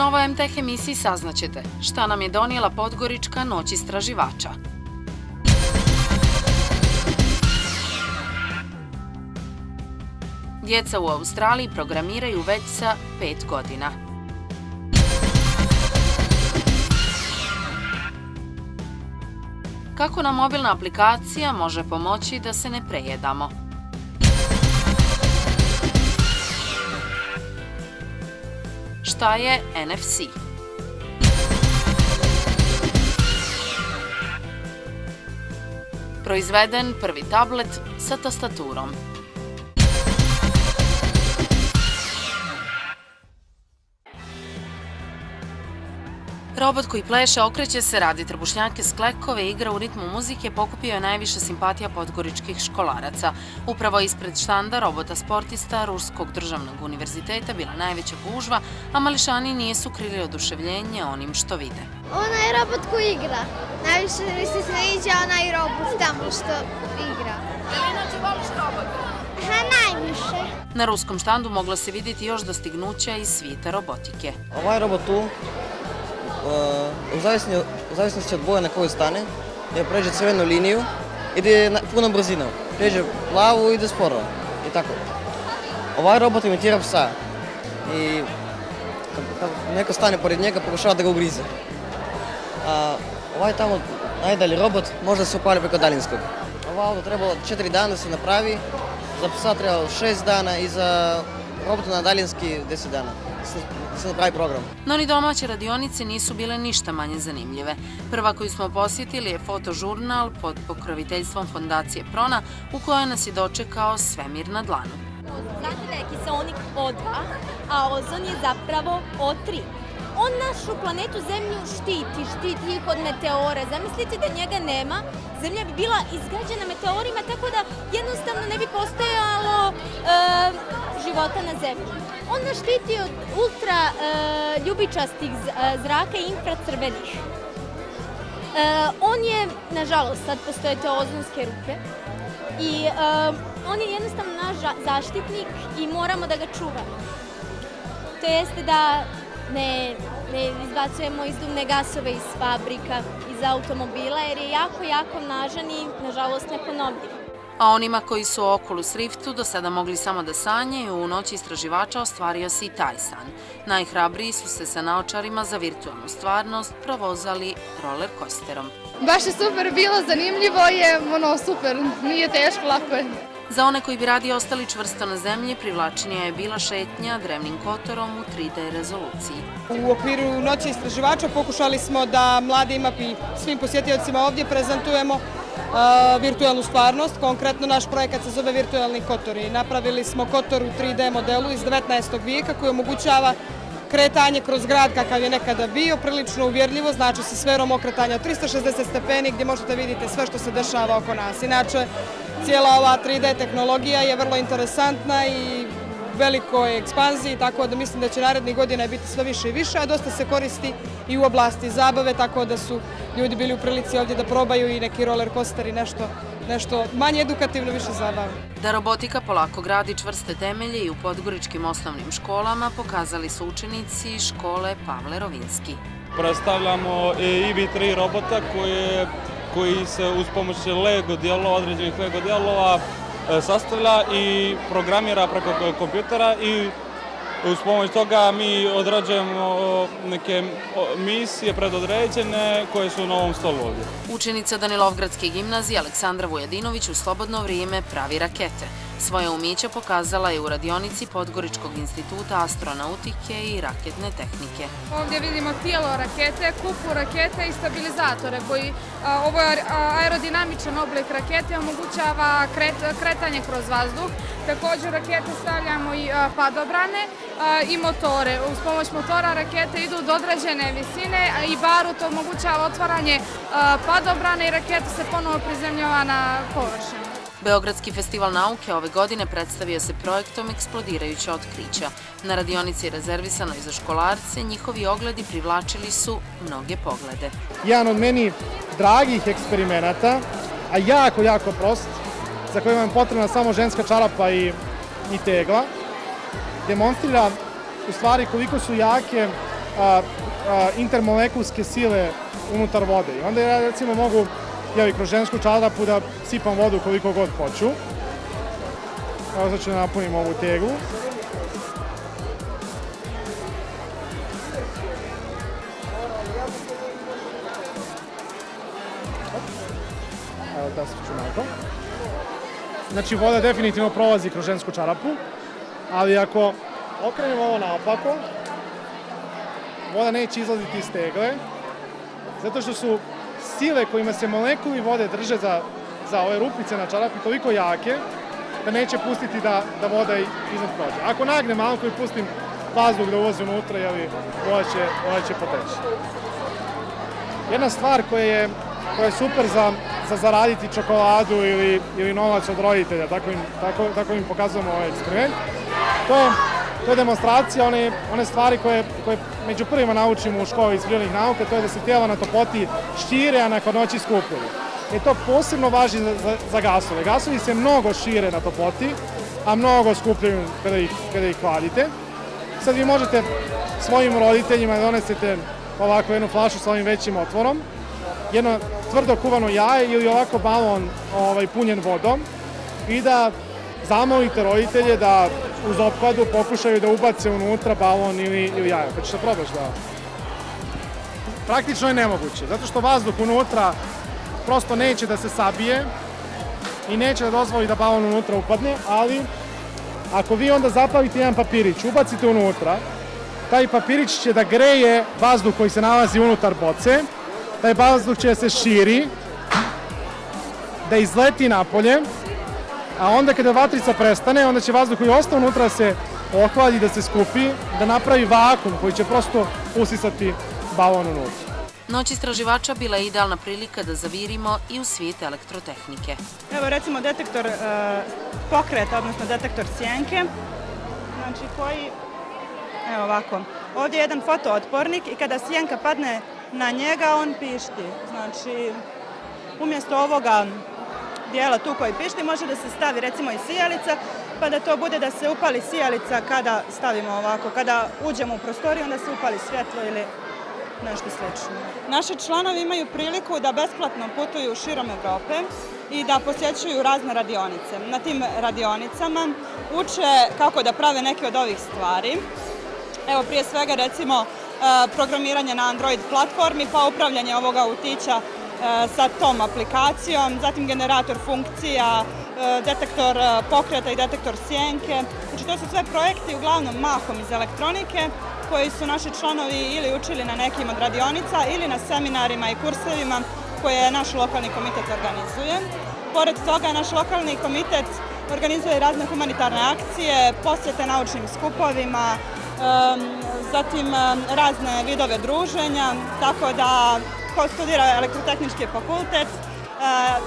novoj MTH emisiji saznaćete šta nam je donijela Podgorička noć istraživača. Djeca u Australiji programiraju već sa pet godina. Kako nam mobilna aplikacija može pomoći da se ne prejedamo? Šta je NFC? Proizveden prvi tablet sa tastaturom. Robot koji pleše okreće se, radi trbušnjake s klekove, igra u ritmu muzike, pokupio je najviše simpatija podgoričkih školaraca. Upravo ispred štanda robota sportista Ruskog državnog univerziteta bila najveća gužva, a mališani nijesu krili oduševljenje onim što vide. Ona je robot koji igra. Najviše mi se sviđa onaj robot tamo što igra. Ali inače voliš robot? Ha, najviše. Na ruskom štandu moglo se vidjeti još dostignuća iz svijeta robotike. Ovaj robot tu u zavisnosti od boja na kojoj stane, je pređe crvenu liniju, ide na puno brzinu, pređe plavu, ide sporo i tako. Ovaj robot imitira psa i kad neko stane pored njega, pokušava da ga ugrize. A ovaj tamo najdalji robot može da se upali preko daljinskog. Ovo auto trebalo četiri dana da se napravi, za psa trebalo šest dana i za robota na daljinski deset dana se napravi program. No ni domaće radionice nisu bile ništa manje zanimljive. Prva koju smo posjetili je fotožurnal pod pokroviteljstvom fondacije Prona u kojoj nas je dočekao svemir na dlanu. Znate da je kiseonik O2, a ozon je zapravo O3 on našu planetu Zemlju štiti, štiti ih od meteora. Zamislite da njega nema, Zemlja bi bila izgrađena meteorima, tako da jednostavno ne bi postojalo e, života na Zemlji. On nas štiti od ultra e, ljubičastih e, zraka i infracrvenih. E, on je, nažalost, sad postoje te ozonske rupe i on je jednostavno naš zaštitnik i moramo da ga čuvamo. To jeste da ne, ne izbacujemo izduvne gasove iz fabrika, iz automobila, jer je jako, jako nažan i, nažalost, neponovljiv. A onima koji su u Oculus Riftu do sada mogli samo da sanjaju, u noći istraživača ostvario se i taj san. Najhrabriji su se sa naočarima za virtualnu stvarnost provozali roller coasterom. Baš je super bilo, zanimljivo je, ono, super, nije teško, lako je. Za one koji bi radi ostali čvrsto na zemlji, privlačenija je bila šetnja drevnim kotorom u 3D rezoluciji. U okviru noći istraživača pokušali smo da mladim i svim posjetiocima ovdje prezentujemo virtualnu stvarnost. Konkretno naš projekat se zove Virtualni kotori. Napravili smo kotor u 3D modelu iz 19. vijeka koji omogućava kretanje kroz grad kakav je nekada bio, prilično uvjerljivo, znači sa sferom okretanja 360 stepeni gdje možete vidjeti sve što se dešava oko nas. Inače, cijela ova 3D tehnologija je vrlo interesantna i velikoj ekspanziji, tako da mislim da će narednih godina biti sve više i više, a dosta se koristi i u oblasti zabave, tako da su ljudi bili u prilici ovdje da probaju i neki roller coaster i nešto, nešto manje edukativno, više zabave. Da robotika polako gradi čvrste temelje i u podgoričkim osnovnim školama pokazali su učenici škole Pavle Rovinski. Predstavljamo i EV3 robota koje koji se uz pomoć Lego dijelova, određenih Lego dijelova, E, sastavlja i programira preko kompjutera i e, uz pomoć toga mi odrađujemo e, neke misije predodređene koje su na ovom stolu ovdje. Učenica Danilovgradske gimnazije Aleksandra Vujadinović u slobodno vrijeme pravi rakete. Svoje umiće pokazala je u radionici Podgoričkog instituta astronautike i raketne tehnike. Ovdje vidimo tijelo rakete, kupu rakete i stabilizatore koji ovo je aerodinamičan oblik rakete omogućava kretanje kroz vazduh. Također rakete stavljamo i padobrane i motore. Uz pomoć motora rakete idu do određene visine i barut omogućava otvaranje padobrane i raketa se ponovo prizemljava na površinu. Beogradski festival nauke ove godine predstavio se projektom Eksplodirajuća otkrića. Na radionici rezervisanoj za školarce njihovi ogledi privlačili su mnoge poglede. Jedan od meni dragih eksperimenata, a jako, jako prost, za koje vam je potrebna samo ženska čarapa i tegla, demonstrira u stvari koliko su jake a, a, intermolekulske sile unutar vode. I onda ja recimo mogu jeli, kroz žensku čarapu da sipam vodu koliko god hoću. Evo sad ću da napunim ovu teglu. Evo da se ću nakon. Znači voda definitivno prolazi kroz žensku čarapu, ali ako okrenemo ovo naopako, voda neće izlaziti iz tegle, zato što su sile kojima se molekuli vode drže za, za ove rupice na čarapi toliko jake, da neće pustiti da, da voda iznad prođe. Ako nagne malo i pustim vazduh da ulazi unutra, jeli, voda će, voda će poteći. Jedna stvar koja je, koja je super za, za zaraditi čokoladu ili, ili novac od roditelja, tako im, tako, tako im pokazujemo ovaj eksperiment, to je, to je demonstracija one, one stvari koje, koje među prvima naučimo u školi iz prirodnih nauka, to je da se tijela na topoti šire, a na noći skupljaju. I to posebno važi za, za, za gasove. Gasovi se mnogo šire na topoti, a mnogo skupljaju kada ih, kada ih hladite. Sad vi možete svojim roditeljima donesete ovako jednu flašu sa ovim većim otvorom, jedno tvrdo kuvano jaje ili ovako balon ovaj, punjen vodom i da zamolite roditelje da uz opkladu pokušaju da ubace unutra balon ili, ili jaja. Pa ćeš da probaš da... Praktično je nemoguće, zato što vazduh unutra prosto neće da se sabije i neće da dozvoli da balon unutra upadne, ali ako vi onda zapalite jedan papirić, ubacite unutra, taj papirić će da greje vazduh koji se nalazi unutar boce, taj vazduh će da se širi, da izleti napolje, a onda kada vatrica prestane, onda će vazduh koji ostao unutra se ohladi, da se skupi, da napravi vakum koji će prosto usisati balon unutra. Noć istraživača bila je idealna prilika da zavirimo i u svijet elektrotehnike. Evo recimo detektor e, pokreta, odnosno detektor sjenke, znači koji, evo ovako, ovdje je jedan fotootpornik i kada sjenka padne na njega, on pišti. Znači, umjesto ovoga dijela tu koji pišti, može da se stavi recimo i sijalica, pa da to bude da se upali sijalica kada stavimo ovako, kada uđemo u prostoriju, onda se upali svjetlo ili nešto slično. Naši članovi imaju priliku da besplatno putuju širom Evrope i da posjećuju razne radionice. Na tim radionicama uče kako da prave neke od ovih stvari. Evo prije svega recimo eh, programiranje na Android platformi pa upravljanje ovoga autića E, sa tom aplikacijom, zatim generator funkcija, e, detektor e, pokreta i detektor sjenke. Znači to su sve projekti uglavnom mahom iz elektronike koji su naši članovi ili učili na nekim od radionica ili na seminarima i kursevima koje naš lokalni komitet organizuje. Pored toga, naš lokalni komitet organizuje razne humanitarne akcije, posjete naučnim skupovima, zatim razne vidove druženja, tako da ko studira elektrotehnički fakultet,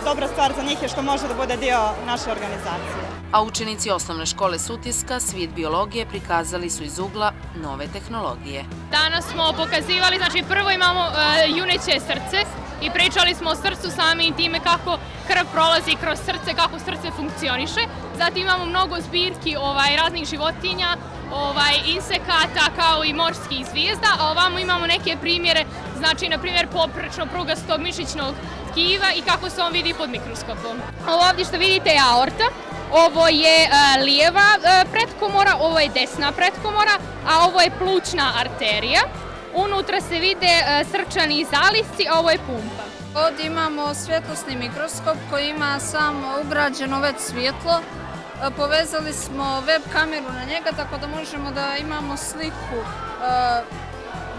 dobra stvar za njih je što može da bude dio naše organizacije a učenici osnovne škole Sutiska svijet biologije prikazali su iz ugla nove tehnologije. Danas smo pokazivali, znači prvo imamo uh, juneće srce i pričali smo o srcu sami i time kako krv prolazi kroz srce, kako srce funkcioniše. Zatim imamo mnogo zbirki ovaj, raznih životinja, ovaj, insekata kao i morskih zvijezda, a ovamo imamo neke primjere, znači na primjer poprečno prugastog mišićnog tkiva i kako se on vidi pod mikroskopom. Ovo ovdje što vidite je aorta, ovo je e, lijeva e, pretkomora, ovo je desna pretkomora, a ovo je plućna arterija. Unutra se vide e, srčani zalisci, a ovo je pumpa. Ovdje imamo svjetlosni mikroskop koji ima samo ugrađeno već svjetlo. Povezali smo web kameru na njega tako da možemo da imamo sliku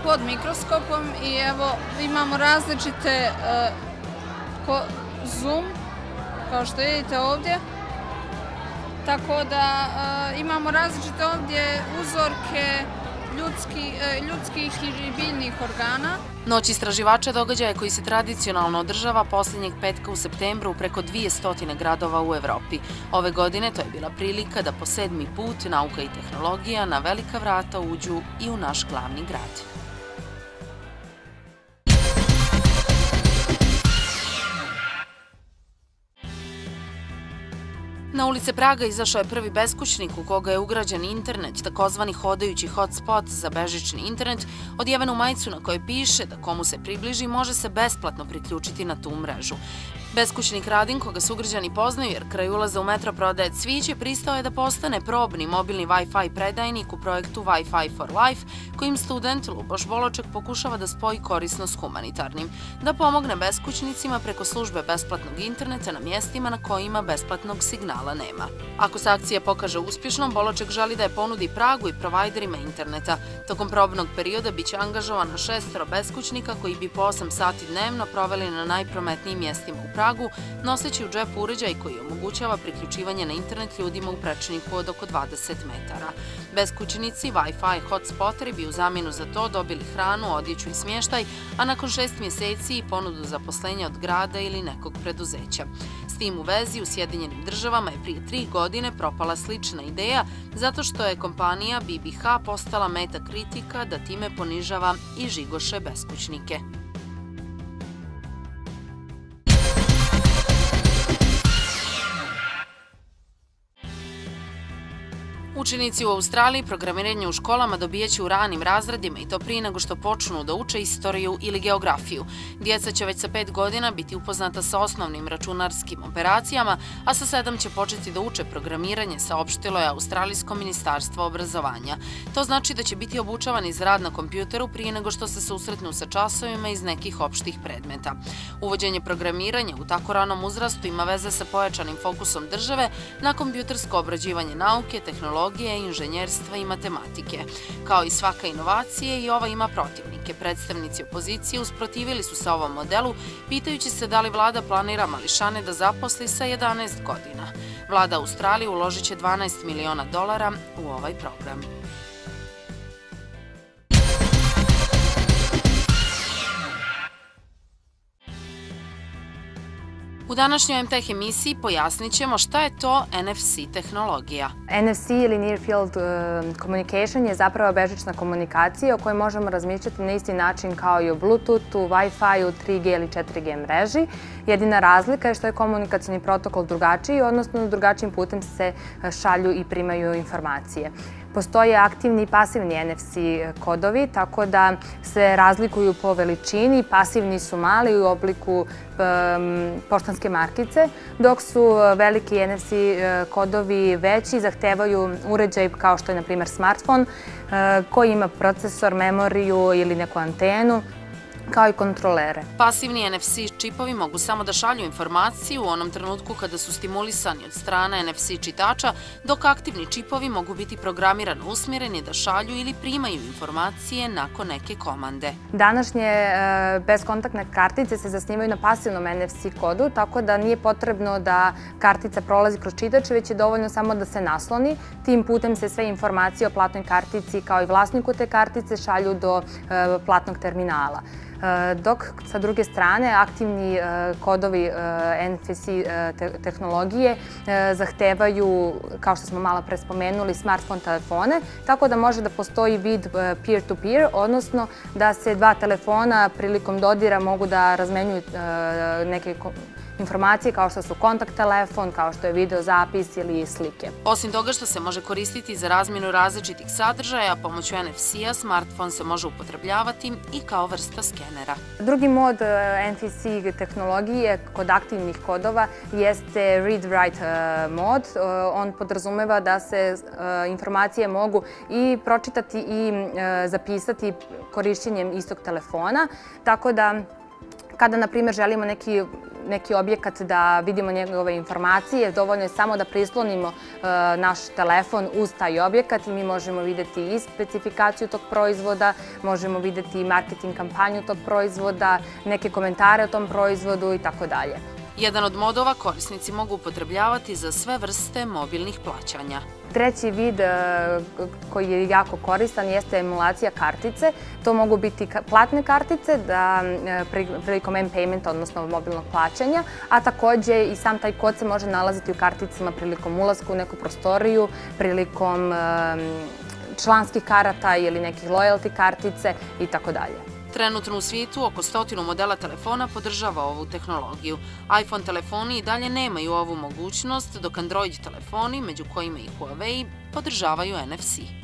pod mikroskopom i evo imamo različite e, zoom kao što vidite ovdje. Tako da e, imamo različite ovdje uzorke ljudski, e, ljudskih i biljnih organa. Noć istraživača događaja koji se tradicionalno održava posljednjeg petka u septembru u preko 200 gradova u Evropi. Ove godine to je bila prilika da po sedmi put nauka i tehnologija na velika vrata uđu i u naš glavni grad. Na ulice Praga izašao je prvi beskućnik u koga je ugrađen internet, takozvani hodajući hotspot za bežični internet, odjeven u majicu na kojoj piše da komu se približi može se besplatno priključiti na tu mrežu. Beskućnik Radin, koga sugrađani poznaju jer kraj ulaza u metro prodaje cviće, pristao je da postane probni mobilni Wi-Fi predajnik u projektu Wi-Fi for Life, kojim student Luboš Boloček pokušava da spoji korisno s humanitarnim, da pomogne beskućnicima preko službe besplatnog interneta na mjestima na kojima besplatnog signala nema. Ako se akcija pokaže uspješnom, Boloček želi da je ponudi Pragu i provajderima interneta. Tokom probnog perioda biće angažovano šestero beskućnika koji bi po 8 sati dnevno proveli na najprometnijim mjestima u Pragu Pragu, noseći u džep uređaj koji omogućava priključivanje na internet ljudima u prečniku od oko 20 metara. Beskućnici Wi-Fi hotspoteri bi u zamjenu za to dobili hranu, odjeću i smještaj, a nakon šest mjeseci i ponudu zaposlenja od grada ili nekog preduzeća. S tim u vezi u Sjedinjenim državama je prije tri godine propala slična ideja zato što je kompanija BBH postala meta kritika da time ponižava i žigoše beskućnike. Učenici u Australiji programiranje u školama dobijeće u ranim razredima i to prije nego što počnu da uče istoriju ili geografiju. Djeca će već sa pet godina biti upoznata sa osnovnim računarskim operacijama, a sa sedam će početi da uče programiranje, saopštilo je Australijsko ministarstvo obrazovanja. To znači da će biti obučavani za rad na kompjuteru prije nego što se susretnu sa časovima iz nekih opštih predmeta. Uvođenje programiranja u tako ranom uzrastu ima veze sa pojačanim fokusom države na kompjutersko obrađivanje nauke, tehnologije, biologije, inženjerstva i matematike. Kao i svaka inovacije, i ova ima protivnike. Predstavnici opozicije usprotivili su se ovom modelu, pitajući se da li vlada planira Mališane da zaposli sa 11 godina. Vlada Australije uložit će 12 miliona dolara u ovaj program. U današnjoj MTH emisiji pojasnit ćemo šta je to NFC tehnologija. NFC ili Near Field e, Communication je zapravo bežična komunikacija o kojoj možemo razmišljati na isti način kao i o Bluetoothu, Wi-Fi, 3G ili 4G mreži. Jedina razlika je što je komunikacijni protokol drugačiji, odnosno drugačijim putem se e, šalju i primaju informacije. Postoje aktivni i pasivni NFC kodovi, tako da se razlikuju po veličini. Pasivni su mali u obliku poštanske markice, dok su e, veliki NFC e, kodovi veći, zahtevaju uređaj kao što je, na primjer, smartphone, e, koji ima procesor, memoriju ili neku antenu, kao i kontrolere. Pasivni NFC čipovi mogu samo da šalju informaciju u onom trenutku kada su stimulisani od strane NFC čitača, dok aktivni čipovi mogu biti programirano usmjereni da šalju ili primaju informacije nakon neke komande. Današnje e, bezkontaktne kartice se zasnimaju na pasivnom NFC kodu, tako da nije potrebno da kartica prolazi kroz čitač, već je dovoljno samo da se nasloni. Tim putem se sve informacije o platnoj kartici kao i vlasniku te kartice šalju do e, platnog terminala. E, dok sa druge strane aktivni e, kodovi e, NFC tehnologije zahtevaju, kao što smo malo pre spomenuli, smartphone telefone, tako da može da postoji vid peer-to-peer, odnosno da se dva telefona prilikom dodira mogu da razmenjuju neke informacije kao što su kontakt telefon, kao što je videozapis ili slike. Osim toga što se može koristiti za razmjenu različitih sadržaja, pomoću NFC-a smartfon se može upotrebljavati i kao vrsta skenera. Drugi mod eh, NFC tehnologije kod aktivnih kodova jeste read-write eh, mod. Eh, on podrazumeva da se informacije mogu i pročitati i zapisati korišćenjem istog telefona, tako da kada, na primjer, želimo neki neki objekat da vidimo njegove informacije, dovoljno je samo da prislonimo e, naš telefon uz taj objekat i mi možemo videti i specifikaciju tog proizvoda, možemo videti i marketing kampanju tog proizvoda, neke komentare o tom proizvodu i tako dalje. Jedan od modova korisnici mogu upotrebljavati za sve vrste mobilnih plaćanja. Treći vid e, koji je jako koristan jeste emulacija kartice. To mogu biti platne kartice da e, prilikom M-payment, odnosno mobilnog plaćanja, a također i sam taj kod se može nalaziti u karticama prilikom ulazka u neku prostoriju, prilikom e, članskih karata ili nekih loyalty kartice i tako dalje. Trenutno u svijetu oko stotinu modela telefona podržava ovu tehnologiju. iPhone telefoni i dalje nemaju ovu mogućnost, dok Android telefoni, među kojima i Huawei, podržavaju NFC.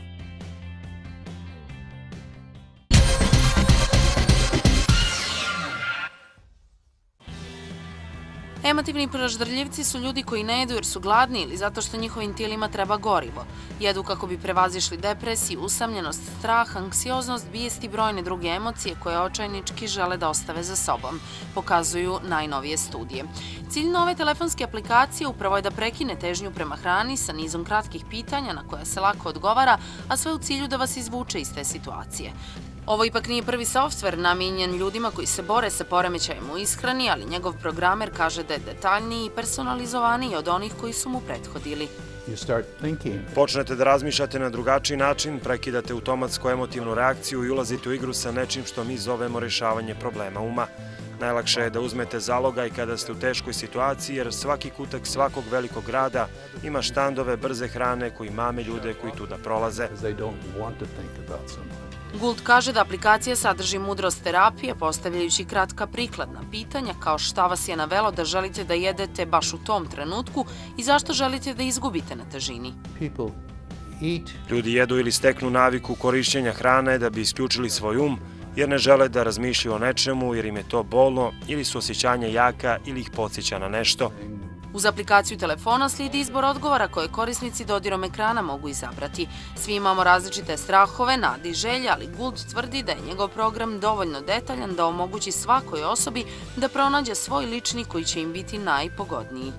Emotivni proždrljivci su ljudi koji ne jedu jer su gladni ili zato što njihovim tijelima treba gorivo. Jedu kako bi prevazišli depresiju, usamljenost, strah, anksioznost, bijest i brojne druge emocije koje očajnički žele da ostave za sobom, pokazuju najnovije studije. Cilj nove telefonske aplikacije upravo je da prekine težnju prema hrani sa nizom kratkih pitanja na koja se lako odgovara, a sve u cilju da vas izvuče iz te situacije. Ovo ipak nije prvi softver namijenjen ljudima koji se bore sa poremećajem u ishrani, ali njegov programer kaže da je detaljniji i personalizovaniji od onih koji su mu prethodili. Počnete da razmišljate na drugačiji način, prekidate automatsku emotivnu reakciju i ulazite u igru sa nečim što mi zovemo rešavanje problema uma. Najlakše je da uzmete zaloga i kada ste u teškoj situaciji, jer svaki kutak svakog velikog grada ima štandove brze hrane koji mame ljude koji tu da prolaze. Gould kaže da aplikacija sadrži mudrost terapije, postavljajući kratka prikladna pitanja kao šta vas je navelo da želite da jedete baš u tom trenutku i zašto želite da izgubite na težini. Ljudi jedu ili steknu naviku korišćenja hrane da bi isključili svoj um, jer ne žele da razmišljaju o nečemu jer im je to bolno ili su osjećanja jaka ili ih podsjeća na nešto. Uz aplikaciju telefona slijedi izbor odgovora koje korisnici dodirom ekrana mogu izabrati. Svi imamo različite strahove, nadi i želje, ali Gould tvrdi da je njegov program dovoljno detaljan da omogući svakoj osobi da pronađe svoj lični koji će im biti najpogodniji.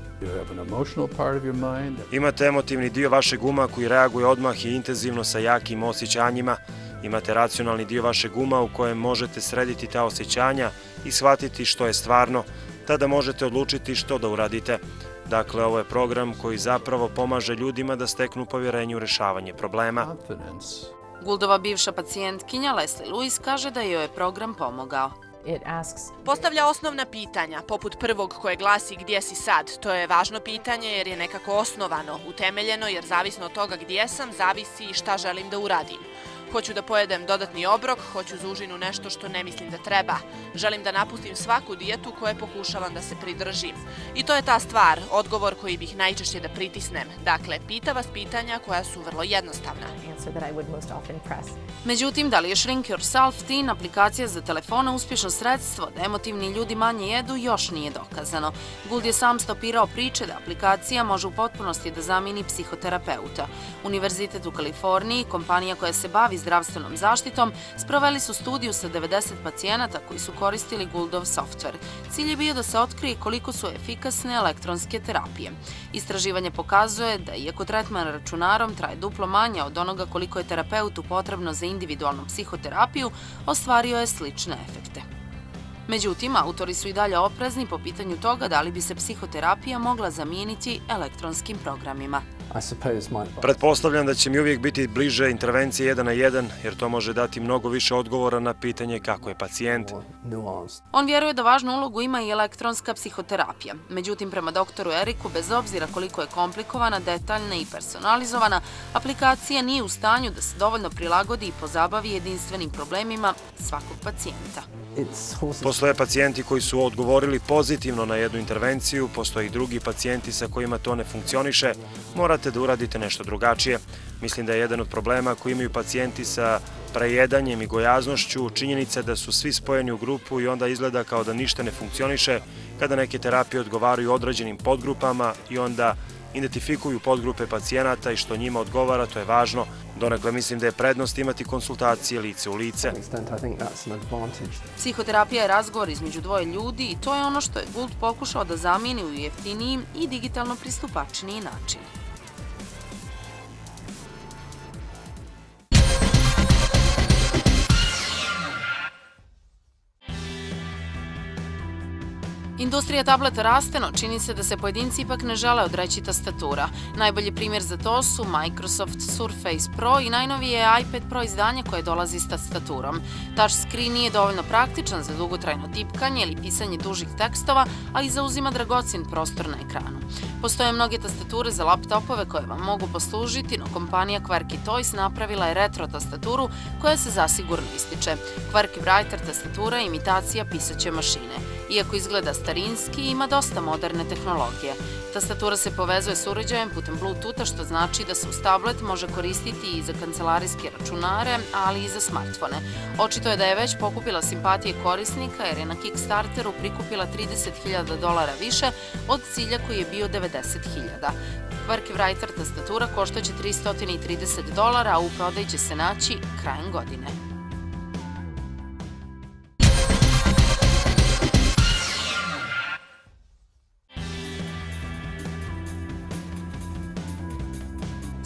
Imate emotivni dio vašeg uma koji reaguje odmah i intenzivno sa jakim osjećanjima. Imate racionalni dio vašeg uma u kojem možete srediti ta osjećanja i shvatiti što je stvarno, tada možete odlučiti što da uradite. Dakle, ovo je program koji zapravo pomaže ljudima da steknu povjerenju u rešavanje problema. Guldova bivša pacijentkinja Leslie Lewis kaže da joj je program pomogao. Postavlja osnovna pitanja, poput prvog koje glasi gdje si sad. To je važno pitanje jer je nekako osnovano, utemeljeno jer zavisno od toga gdje sam, zavisi i šta želim da uradim. Hoću da pojedem dodatni obrok, hoću za užinu nešto što ne mislim da treba. Želim da napustim svaku dijetu koje pokušavam da se pridržim. I to je ta stvar, odgovor koji bih najčešće da pritisnem. Dakle, pita vas pitanja koja su vrlo jednostavna. Međutim, da li je Shrink Yourself Teen aplikacija za telefone uspješno sredstvo da emotivni ljudi manje jedu još nije dokazano. Gould je sam stopirao priče da aplikacija može u potpunosti da zamini psihoterapeuta. Univerzitet u Kaliforniji, kompanija koja se bavi zdravstvenom zaštitom, sproveli su studiju sa 90 pacijenata koji su koristili Guldov software. Cilj je bio da se otkrije koliko su efikasne elektronske terapije. Istraživanje pokazuje da iako tretman računarom traje duplo manje od onoga koliko je terapeutu potrebno za individualnu psihoterapiju, ostvario je slične efekte. Međutim, autori su i dalje oprezni po pitanju toga da li bi se psihoterapija mogla zamijeniti elektronskim programima. Pretpostavljam da će mi uvijek biti bliže intervencije jedan na jedan, jer to može dati mnogo više odgovora na pitanje kako je pacijent. On vjeruje da važnu ulogu ima i elektronska psihoterapija. Međutim, prema doktoru Eriku, bez obzira koliko je komplikovana, detaljna i personalizovana, aplikacija nije u stanju da se dovoljno prilagodi i pozabavi jedinstvenim problemima svakog pacijenta. Postoje pacijenti koji su odgovorili pozitivno na jednu intervenciju, postoje i drugi pacijenti sa kojima to ne funkcioniše, morate da uradite nešto drugačije. Mislim da je jedan od problema koji imaju pacijenti sa prejedanjem i gojaznošću činjenica da su svi spojeni u grupu i onda izgleda kao da ništa ne funkcioniše kada neke terapije odgovaraju određenim podgrupama i onda identifikuju podgrupe pacijenata i što njima odgovara, to je važno. Donekle mislim da je prednost imati konsultacije lice u lice. Psihoterapija je razgovor između dvoje ljudi i to je ono što je Gould pokušao da zamijeni u jeftinijim i digitalno pristupačniji način. Industrija tableta raste, no čini se da se pojedinci ipak ne žele odreći tastatura. Najbolji primjer za to su Microsoft Surface Pro i najnovije iPad Pro izdanje koje dolazi s tastaturom. Touchscreen nije dovoljno praktičan za dugotrajno tipkanje ili pisanje dužih tekstova, a i zauzima dragocin prostor na ekranu. Postoje mnoge tastature za laptopove koje vam mogu poslužiti, no kompanija Quarky Toys napravila je retro tastaturu koja se zasigurno ističe. Quarky Writer tastatura je imitacija pisaće mašine. Iako izgleda starinski, ima dosta moderne tehnologije. Tastatura se povezuje s uređajem putem Bluetootha, što znači da se uz tablet može koristiti i za kancelarijske računare, ali i za smartfone. Očito je da je već pokupila simpatije korisnika jer je na Kickstarteru prikupila 30.000 dolara više od cilja koji je bio 90.000. Quirky Writer tastatura koštaće 330 dolara, a u prodaj će se naći krajem godine.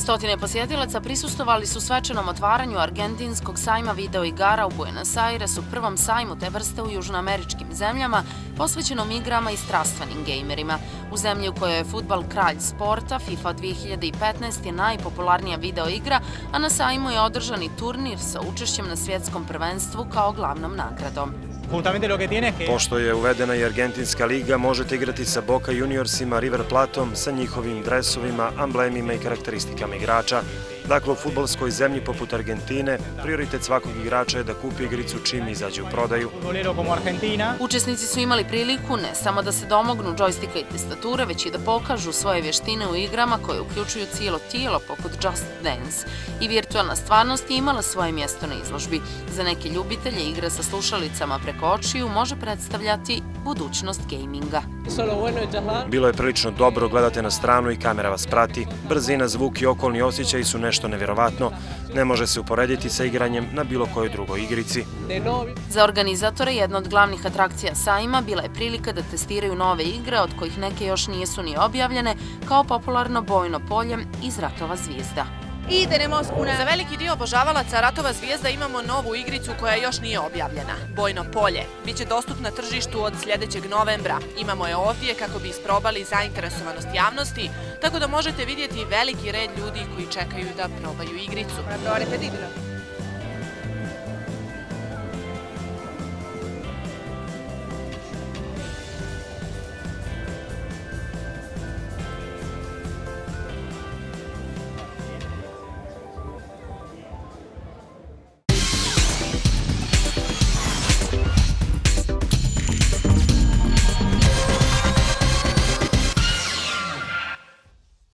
Stotine posjetilaca prisustovali su svečanom otvaranju argentinskog sajma videoigara u Buenos Airesu, prvom sajmu te vrste u južnoameričkim zemljama, posvećenom igrama i strastvenim gejmerima. U zemlji u kojoj je futbal kralj sporta, FIFA 2015 je najpopularnija videoigra, a na sajmu je održan i turnir sa učešćem na svjetskom prvenstvu kao glavnom nagradom. Pošto je uvedena i Argentinska liga, možete igrati sa Boca Juniorsima, River Platom, sa njihovim dresovima, amblemima i karakteristikama igrača. Dakle, u futbolskoj zemlji poput Argentine, prioritet svakog igrača je da kupi igricu čim izađe u prodaju. Učesnici su imali priliku ne samo da se domognu džojstika i testature, već i da pokažu svoje vještine u igrama koje uključuju cijelo tijelo poput Just Dance. I virtualna stvarnost je imala svoje mjesto na izložbi. Za neke ljubitelje igra sa slušalicama preko očiju može predstavljati budućnost gaminga. Bilo je prilično dobro, gledate na stranu i kamera vas prati. Brzina, zvuk i okolni osjećaj su nešto nevjerovatno. Ne može se uporediti sa igranjem na bilo kojoj drugoj igrici. Za organizatore jedna od glavnih atrakcija sajma bila je prilika da testiraju nove igre, od kojih neke još nijesu ni objavljene, kao popularno bojno polje iz Ratova zvijezda. I tenemos una... Za veliki dio obožavalaca Ratova zvijezda imamo novu igricu koja još nije objavljena. Bojno polje. Biće dostupna tržištu od sljedećeg novembra. Imamo je ovdje kako bi isprobali zainteresovanost javnosti, tako da možete vidjeti veliki red ljudi koji čekaju da probaju igricu.